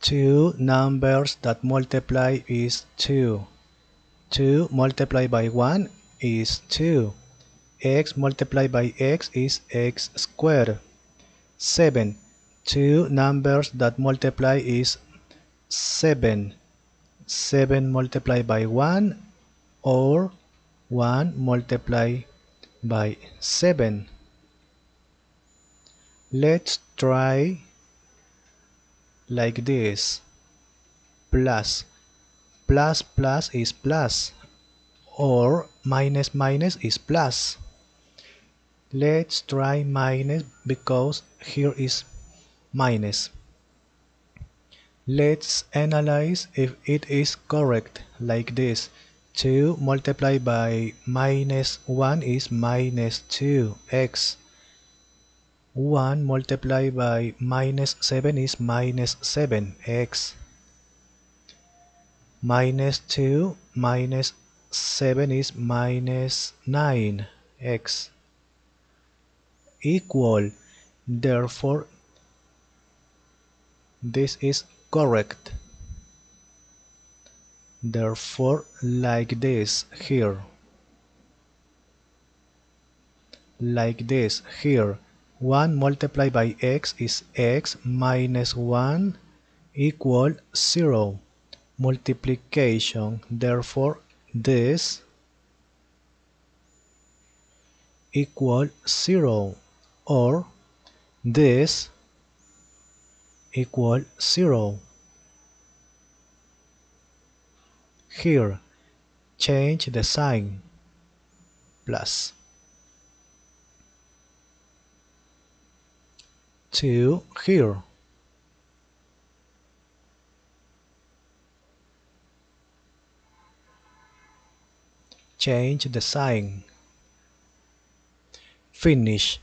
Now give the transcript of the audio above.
two numbers that multiply is 2. 2 multiplied by 1 is 2. x multiplied by x is x squared. 7. Two numbers that multiply is 7. 7 multiplied by 1 or 1 multiplied by 7. Let's try like this. Plus. Plus plus is plus. Or minus minus is plus. Let's try minus because here is minus. Let's analyze if it is correct like this. 2 multiplied by minus 1 is minus 2x. 1 multiplied by minus 7 is minus 7x. Minus 2 minus 7 is minus 9x. Equal. Therefore, this is correct. Therefore, like this here. Like this here. 1 multiplied by x is x minus 1 equal 0 multiplication therefore this equal 0 or this equal 0 here change the sign. Plus 2 here. Change the sign. Finish.